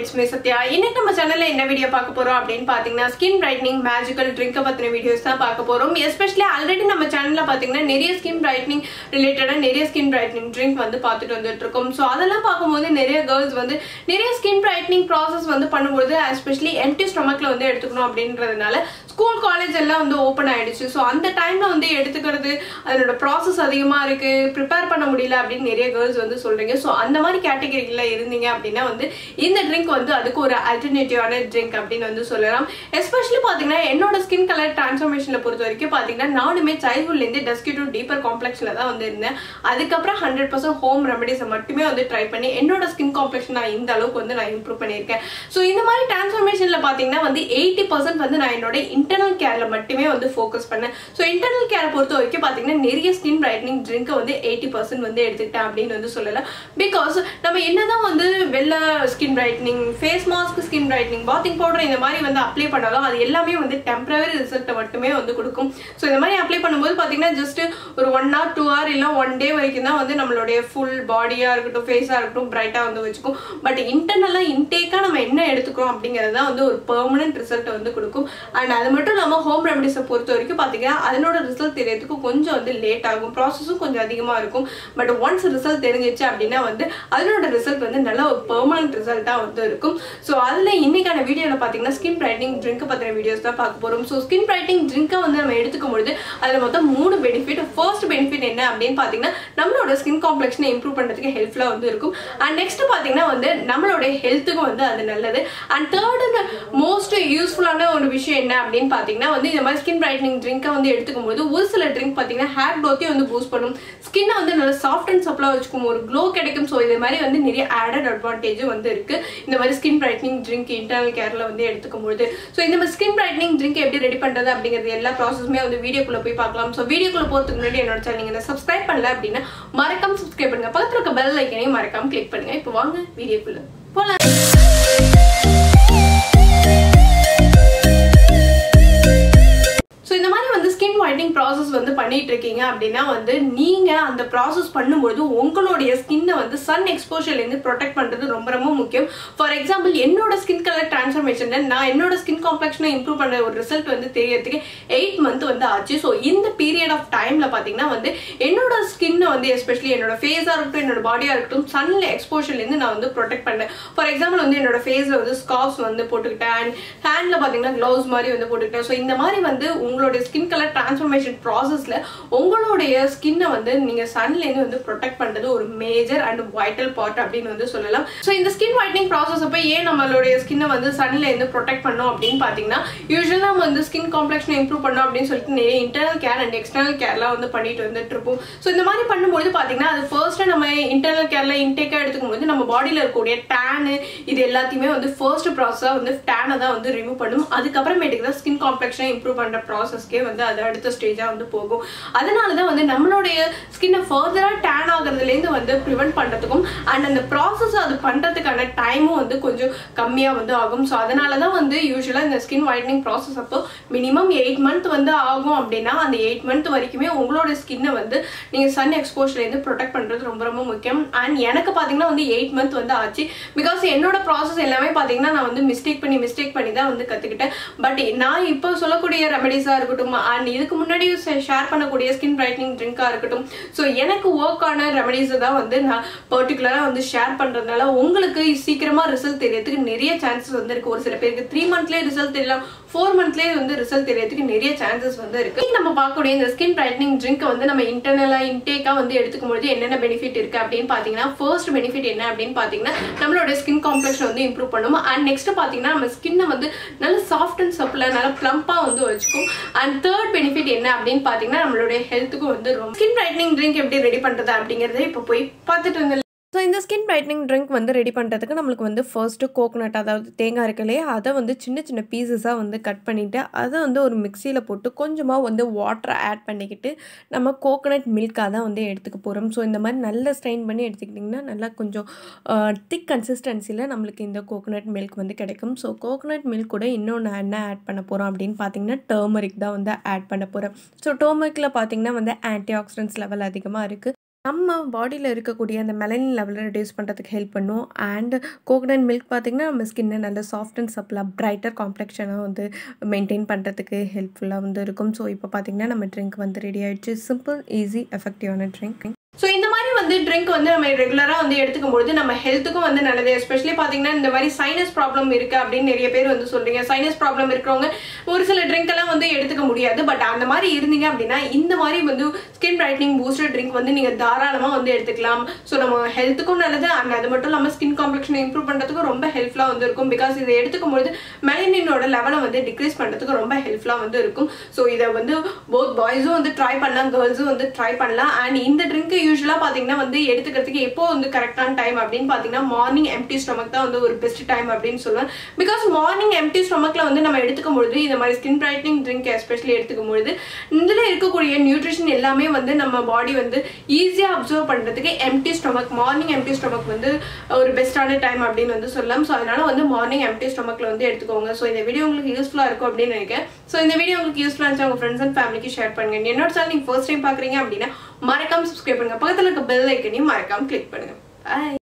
It's me Sathya இன்னைக்கு நம்ம சேனல்ல என்ன வீடியோ பார்க்க போறோம் அப்படின்னு பாத்தீங்கன்னா ஸ்கின் பிரைட்னிங் மேஜிக்கல் ட்ரிங்கை பத்தின வீடியோஸ் தான் பார்க்க போறோம். எஸ்பெஷலி ஆல்ரெடி நம்ம சேனல்ல பாத்தீங்கன்னா நிறைய ஸ்கின் பிரைட்னிங் ரிலேட்டடா நிறைய ஸ்கின் பிரைட்னிங் ட்ரிங்க் வந்து பார்த்துட்டு வந்துட்டு இருக்கோம். ஸோ அதெல்லாம் பார்க்கும்போது நிறைய கேர்ள்ஸ் வந்து நிறைய ஸ்கின் பிரைட்னிங் ப்ராசஸ் வந்து பண்ணும்போது எஸ்பெஷலி எம்டி ஸ்டொமக்ல வந்து எடுத்துக்கணும் அப்படின்றதுனால ஸ்கூல் காலேஜ் எல்லாம் வந்து ஓப்பன் ஆயிடுச்சு. ஸோ அந்த டைம்ல வந்து எடுத்துக்கிறது அதனோட ப்ராசஸ் அதிகமா இருக்கு. ப்ரிப்பேர் பண்ண முடியல அப்படின்னு நிறைய கேர்ள்ஸ் வந்து சொல்றீங்க. ஸோ அந்த மாதிரி கேட்டகரியில இருந்தீங்க அப்படின்னா வந்து இந்த ட்ரிங்க் வந்து அதுக்கு ஒரு அல்டர்னேட்டிவான ட்ரிங்க் அப்படின்னு வந்து சொல்லலாம். எஸ்பெஷலி பாத்தீங்கன்னா என்னோட ஸ்கின் கலர் டிரான்ஸ்ஃபர்மேஷனை பொறுத்த வரைக்கும் பாத்தீங்கன்னா நானுமே சைல்ட்ஹுட்லேருந்து டஸ்கி டு டீப்பர் காம்ப்ளெக்ஸ்ல தான் வந்து இருந்தேன். அதுக்கப்புறம் ஹண்ட்ரட் பர்சன்ட் ஹோம் ரெமடிஸை மட்டுமே வந்து ட்ரை பண்ணி என்னோட ஸ்கின் காம்ப்ளெக்ஷன் நான் இந்த அளவுக்கு வந்து நான் இம்ப்ரூவ் பண்ணியிருக்கேன். ஸோ இந்த மாதிரி டிரான்ஸ்ஃபர்மேஷன்ல பாத்தீங்கன்னா வந்து எயிட்டி பர்சன்ட் வந்து நான் என்னோட இன்டர்னல் கேர்ல மட்டுமே வந்து ஃபோக்கஸ் பண்ணேன். ஸோ இன்டர்னல் கேரை பொறுத்த வரைக்கும் பாத்தீங்கன்னா நிறைய ஸ்கின் பிரைட்னிங் ட்ரிங்கை வந்து எயிட்டி பர்சன்ட் வந்து எடுத்துக்கிட்டேன் அப்படின்னு வந்து சொல்லலாம். பிகாஸ் நம்ம என்னதான் வந்து வெள்ளை skin brightening face mask skin brightening bathing powder இந்த மாதிரி வந்து அப்ளை பண்ணாலும் அது எல்லாமே வந்து டெம்பரவரி ரிசல்ட்டை மட்டுமே வந்து கொடுக்கும். ஸோ இந்த மாதிரி அப்ளை பண்ணும்போது பார்த்தீங்கன்னா ஜஸ்ட் ஒரு ஒன் ஹவர் டூ ஹவர் இல்லை ஒன் டே வரைக்கும் தான் வந்து நம்மளுடைய ஃபுல் பாடியாக இருக்கட்டும் ஃபேஸாக இருக்கட்டும் பிரைட்டாக வந்து வச்சுக்கும். பட் இன்டர்னலாக இன்டேக்காக நம்ம என்ன எடுத்துக்கிறோம் அப்படிங்கிறது தான் வந்து ஒரு பெர்மனன்ட் ரிசல்ட்டை வந்து கொடுக்கும். அண்ட் அது மட்டும் இல்லாமல் ஹோம் ரெமடிஸை பொறுத்த வரைக்கும் பார்த்தீங்கன்னா அதனோட ரிசல்ட் தெரியறதுக்கு கொஞ்சம் வந்து லேட் ஆகும். ப்ராசஸும் கொஞ்சம் அதிகமாக இருக்கும். பட் ஒன்ஸ் ரிசல்ட் தெரிஞ்சிச்சு அப்படின்னா வந்து அதனோட ரிசல்ட் வந்து நல்ல ஒரு பெர்மனன்ட் ரிசல்ட்டாக வந்து இருக்கும். ஸோ அதில் இன்னைக்கான வீடியோவில் பார்த்தீங்கன்னா ஸ்கின் பிரைட்டிங் ட்ரிங்க் பற்றின வீடியோஸ் தான் பார்க்க போகிறோம் ஸோ ஸ்கின் பிரைட்டிங் ட்ரிங்க்கை வந்து நம்ம எடுத்துக்கும் பொழுது அதில் மொத்தம் மூணு பெனிஃபிட் ஃபர்ஸ்ட் பெனிஃபிட் என்ன அப்படின்னு பார்த்தீங்கன்னா நம்மளோட ஸ்கின் காம்ப்ளெக்ஷனை இம்ப்ரூவ் பண்ணுறதுக்கு ஹெல்ப்ஃபுல்லாக வந்து இருக்கும். அண்ட் நெக்ஸ்ட் பார்த்தீங்கன்னா வந்து நம்மளோட ஹெல்த்துக்கும் வந்து அது நல்லது. அண்ட் தேர்ட் மோஸ்ட் யூஸ்ஃபுல்லான ஒரு விஷயம் என்ன அப்படின்னு பார்த்தீங்கன்னா வந்து இந்த மாதிரி ஸ்கின் பிரைட்னிங் ட்ரிங்க்கை வந்து எடுத்துக்கும் போது ஒரு சில ட்ரிங்க் பார்த்தீங்கன்னா ஹேர் க்ரோத்தையும் வந்து பூஸ்ட் பண்ணும். ஸ்கின்னை வந்து நல்லா சாஃப்ட் அண்ட் சப்ளாக வச்சுக்கும். ஒரு க்ளோ கிடைக்கும். ஸோ இது மாதிரி வந்து நிறைய ஆடட் அட்வான்டேஜும் வந்து இருக்கு. இந்த மாதிரி ஸ்கின் பிரைட்னிங் ட்ரிங்க் இன்டர்னல் கேரில் வந்து எடுத்துக்கும் ஸோ இந்த மாதிரி ஸ்கின் பிரைட்னிங் ட்ரிங்க் எப்படி ரெடி பண்ணுறது அப்படிங்கிறது எல்லா ப்ராசஸுமே வந்து வீடியோக்குள்ளே போய் பார்க்கலாம். ஸோ வீடியோக்குள்ள போகிறதுக்கு முன்னாடி என்னோட சேனல் நீங்கள் சப்ஸ்கிரைப் பண்ணல அப்படின்னா மறக்காம சப்ஸ்கிரைப் பண்ணுங்கள் பக்கத்தில் இருக்க பெல் ஐக்கனையும் மறக்காம கிளிக் பண்ணுங்கள் இப்போ வாங்க வீடியோக்குள்ளே போகலாம் மாதிரி ஸ்கின் ப்ராசஸ் வந்து பண்ணிட்டு இருக்கீங்க அப்படின்னா வந்து நீங்க அந்த ப்ராசஸ் பண்ணும்போது உங்களுடைய ஸ்கின்னை வந்து சன் எக்ஸ்போஷர்லேருந்து ப்ரொடெக்ட் பண்றது ரொம்ப ரொம்ப முக்கியம். ஃபார் எக்ஸாம்பிள் என்னோட ஸ்கின் கலர் டிரான்ஸ்ஃபர்மேஷன் நான் என்னோட ஸ்கின் காம்ப்ளெக்ஷனை இம்ப்ரூவ் பண்ற ஒரு ரிசல்ட் வந்து தெரியறதுக்கு எயிட் மந்த் வந்து ஆச்சு. ஸோ இந்த பீரியட் ஆஃப் டைம்ல பார்த்தீங்கன்னா வந்து என்னோட ஸ்கின்னை வந்து எஸ்பெஷலி என்னோட ஃபேஸாக இருக்கட்டும் என்னோட பாடியாக இருக்கட்டும் சன்ல எக்ஸ்போஷர்லேருந்து நான் வந்து ப்ரொடெக்ட் பண்ணேன். ஃபார் எக்ஸாம்பிள் வந்து என்னோட ஃபேஸில் வந்து ஸ்கார்ஸ் வந்து போட்டுக்கிட்டேன். அண்ட் ஹேண்ட்ல பார்த்தீங்கன்னா க்ளவுஸ் மாதிரி வந்து போட்டுக்கிட்டேன். ஸோ இந்த மாதிரி வந்து உங்களுடைய ஸ்கின் கலர் டிரான்ஸ்ஃபர்மேஷன் ப்ராசஸில் உங்களுடைய ஸ்கின்னை வந்து நீங்கள் சன்லேருந்து வந்து ப்ரொடெக்ட் பண்ணுறது ஒரு மேஜர் அண்ட் வைட்டல் பார்ட் அப்படின்னு வந்து சொல்லலாம். ஸோ இந்த ஸ்கின் ஒயிட்னிங் ப்ராசஸ் அப்போ ஏன் நம்மளுடைய ஸ்கின்னை வந்து சன்லேருந்து ப்ரொடெக்ட் பண்ணோம் அப்படின்னு பார்த்தீங்கன்னா யூஸ்வலாக நம்ம வந்து ஸ்கின் காம்ப்ளெக்ஷனை இம்ப்ரூவ் பண்ணோம் அப்படின்னு சொல்லிட்டு நிறைய இன்டர்னல் கேர் அண்ட் எக்ஸ்டர்னல் கேர்லாம் வந்து பண்ணிட்டு வந்துட்டு இருப்போம். ஸோ இந்த மாதிரி பண்ணும்போது பார்த்தீங்கன்னா அது ஃபர்ஸ்ட் நம்ம இன்டர்னல் கேர்ல இன்டேக்காக எடுத்துக்கும் போது நம்ம பாடியில் இருக்கக்கூடிய டேனு இது எல்லாத்தையுமே வந்து ஃபர்ஸ்ட் ப்ராசஸாக வந்து டேனை தான் வந்து ரிமூவ் பண்ணும். அதுக்கப்புறமேட்டுக்கு தான் ஸ்கின் காம்ப்ளெக்ஷனை இம்ப்ரூவ் பண்ணுற ப்ராசஸ்க்கே வந்து அது அடுத்த ஸ்டேஜாக வந்து போகும். அதனால தான் வந்து நம்மளுடைய ஸ்கின்னை ஃபர்தராக டேன் ஆகுறதுலேருந்து வந்து ப்ரிவென்ட் பண்ணுறதுக்கும் அண்ட் அந்த ப்ராசஸ் அது பண்ணுறதுக்கான டைமும் வந்து கொஞ்சம் கம்மியாக வந்து ஆகும். ஸோ அதனால தான் வந்து யூஸ்வலாக இந்த ஸ்கின் ஒயிட்னிங் ப்ராசஸ் அப்போ மினிமம் எயிட் மந்த் வந்து ஆகும் அப்படின்னா அந்த எயிட் மந்த் வரைக்குமே உங்களோட ஸ்கின்னை வந்து நீங்கள் சன் எக்ஸ்போஷர்லேருந்து ப்ரொடெக்ட் பண்ணுறது ரொம்ப ரொம்ப முக்கியம். அண்ட் எனக்கு பார்த்தீங்கன்னா வந்து எயிட் மந்த் வந்து ஆச்சு. பிகாஸ் என்னோட ப்ராசஸ் எல்லாமே பார்த்தீங்கன்னா நான் வந்து மிஸ்டேக் பண்ணி மிஸ்டேக் பண்ணி தான் வந்து கற்றுக்கிட்டேன் பட் நான் இப்போ சொல்லக்கூடிய ரெமடிஸாக இருக்கட்டும் அண்ட் இதுக்கு முன்னாடி ஷேர் பண்ணக்கூடிய ஸ்கின் பிரைட்னிங் ட்ரிங்காக இருக்கட்டும். ஸோ எனக்கு ஒர்க் ஆன ரெமடிஸை தான் வந்து நான் பர்டிகுலராக வந்து ஷேர் பண்ணுறதுனால உங்களுக்கு சீக்கிரமாக ரிசல்ட் தெரியறதுக்கு நிறைய சான்சஸ் வந்து இருக்கு. ஒரு சில பேருக்கு த்ரீ மந்த்லேயே ரிசல்ட் தெரியலாம் ஃபோர் மந்த்லேயே வந்து ரிசல்ட் தெரியறதுக்கு நிறைய சான்சஸ் வந்து இருக்கு. நம்ம பார்க்கக்கூடிய இந்த ஸ்கின் பிரைட்னிங் ட்ரிங்க் வந்து நம்ம இன்டர்னலாக இன்டேக்காக வந்து எடுத்துக்கும் பொழுது என்னென்ன பெனிஃபிட் இருக்கு அப்படின்னு பார்த்தீங்கன்னா ஃபர்ஸ்ட் பெனிஃபிட் என்ன அப்படின்னு பார்த்தீங்கன்னா நம்மளோட ஸ்கின் காம்ப்ளெக்ஷன் வந்து இம்ப்ரூவ் பண்ணும். அண்ட் நெக்ஸ்ட் பார்த்தீங்கன்னா நம்ம ஸ்கின்னை வந்து நல்ல சாஃப்ட் அண்ட் சப்பில் நல்ல ப்ளம்பாக வந்து வச்சுக்கும். அண்ட் தேர்ட் பெனிஃபிட் என்ன அப்படின்னு பார்த்தீங்கன்னா நம்மளோட ஹெல்த்துக்கும் வந்து ரொம்ப ஸ்கின் பிரைட்னிங் ட்ரிங்க் எப்படி ரெடி பண்ணுறது அப்படிங்கிறத இப்போ போய் பார்த்துட்டு வந்து ஸோ இந்த ஸ்கின் பிரைட்னிங் ட்ரிங்க் வந்து ரெடி பண்ணுறதுக்கு நம்மளுக்கு வந்து ஃபர்ஸ்ட்டு கோகோனட் அதாவது தேங்காய் இருக்கு இல்லையா? அதை வந்து சின்ன சின்ன பீசஸாக வந்து கட் பண்ணிவிட்டு அதை வந்து ஒரு மிக்சியில் போட்டு கொஞ்சமாக வந்து வாட்டரை ஆட் பண்ணிக்கிட்டு நம்ம கோகோனட் மில்காக தான் வந்து எடுத்துக்க போகிறோம் ஸோ இந்த மாதிரி நல்லா ஸ்ட்ரெயின் பண்ணி எடுத்துக்கிட்டிங்கன்னா நல்லா கொஞ்சம் திக் கன்சிஸ்டன்சியில் நம்மளுக்கு இந்த கோகோனட் மில்க் வந்து கிடைக்கும். ஸோ கோகோனட் மில்க் கூட இன்னொன்று என்ன ஆட் பண்ண போகிறோம் அப்படின்னு பார்த்தீங்கன்னா டர்மரிக் தான் வந்து ஆட் பண்ண போகிறோம் ஸோ டர்மரிக்கில் பார்த்தீங்கன்னா வந்து ஆன்டி ஆக்சிடென்ட்ஸ் லெவல் அதிகமாக இருக்குது நம்ம பாடியில் இருக்கக்கூடிய அந்த மெலனின் லெவலை ரெடியூஸ் பண்ணுறதுக்கு ஹெல்ப் பண்ணும். அண்ட் கோகனட் மில்க் பார்த்திங்கன்னா நம்ம ஸ்கின்னை நல்ல சாஃப்ட் அண்ட் சப்பிளாக பிரைட்டர் காம்ப்ளெக்ஷனாக வந்து மெயின்டைன் பண்ணுறதுக்கு ஹெல்ப்ஃபுல்லாக வந்து இருக்கும். ஸோ இப்போ பார்த்திங்கன்னா நம்ம ட்ரிங்க் வந்து ரெடி ஆகிடுச்சு சிம்பிள் ஈஸி எஃபெக்டிவான ட்ரிங்க் ஸோ இந்த வந்து ட்ரிங்க் வந்து நம்ம ரெகுலராக வந்து எடுத்துக்கும் பொழுது நம்ம ஹெல்த்துக்கும் வந்து நல்லது. எஸ்பெஷலி பார்த்தீங்கன்னா இந்த மாதிரி சைனஸ் ப்ராப்ளம் இருக்கு அப்படின்னு நிறைய பேர் வந்து சொல்றீங்க. சைனஸ் ப்ராப்ளம் இருக்கிறவங்க ஒரு சில ட்ரிங்க் எல்லாம் வந்து எடுத்துக்க முடியாது. பட் அந்த மாதிரி இருந்தீங்க அப்படின்னா இந்த மாதிரி வந்து ஸ்கின் பிரைட்னிங் பூஸ்டர் ட்ரிங்க் வந்து நீங்க தாராளமாக வந்து எடுத்துக்கலாம். ஸோ நம்ம ஹெல்த்துக்கும் நல்லது. அண்ட் அது மட்டும் இல்லாமல் ஸ்கின் காம்ப்ளெக்ஷனை இம்ப்ரூவ் பண்ணுறதுக்கும் ரொம்ப ஹெல்ப்ஃபுல்லாக வந்து இருக்கும். பிகாஸ் இதை எடுத்துக்கும் பொழுது மெலனினோட லெவலை வந்து டிக்ரீஸ் பண்ணுறதுக்கு ரொம்ப ஹெல்ப்ஃபுல்லாக வந்து இருக்கும். ஸோ இதை வந்து போத் பாய்ஸும் வந்து ட்ரை பண்ணலாம் கேர்ள்ஸும் வந்து ட்ரை பண்ணலாம். அண்ட் இந்த ட்ரிங்க் யூஸ்வலாக பார்த்தீங்கன்னா வந்து எடுத்துக்கிறதுக்கு எப்போ வந்து கரெக்டான டைம் அப்படின்னு பார்த்தீங்கன்னா மார்னிங் எம்டி ஸ்டொமக் தான் வந்து ஒரு பெஸ்ட் டைம் அப்படின்னு சொல்லுவேன். பிகாஸ் மார்னிங் எம்டி ஸ்டொமக்கில் வந்து நம்ம எடுத்துக்கும் பொழுது இந்த மாதிரி ஸ்கின் பிரைட்னிங் ட்ரிங்க் எஸ்பெஷலி எடுத்துக்கும் பொழுது இதில் இருக்கக்கூடிய நியூட்ரிஷன் எல்லாமே வந்து நம்ம பாடி வந்து ஈஸியாக அப்சர்வ் பண்ணுறதுக்கு empty stomach morning empty stomach வந்து ஒரு பெஸ்ட்டான டைம் அப்படின்னு வந்து சொல்லலாம். ஸோ அதனால வந்து மார்னிங் எம்டி ஸ்டொமக்கில் வந்து எடுத்துக்கோங்க. ஸோ இந்த வீடியோ உங்களுக்கு யூஸ்ஃபுல்லாக இருக்கும் அப்படின்னு நினைக்கிறேன். ஸோ இந்த வீடியோ உங்களுக்கு யூஸ்ஃபுல்லாக இருந்துச்சு உங்கள் ஃப்ரெண்ட்ஸ் அண்ட் ஃபேமிலிக்கு ஷேர் பண்ணுங்க. என்னோட சேனல் நீங்கள் ஃபர்ஸ்ட் டைம் பார்க்குறீங்க அப்படின்னா மறக்காம சப்ஸ்கிரைப் பண்ணுங்க. பக்கத்தில் இருக்க பெல் ஐக்கனையும் மறக்காம கிளிக் பண்ணுங்க. பாய்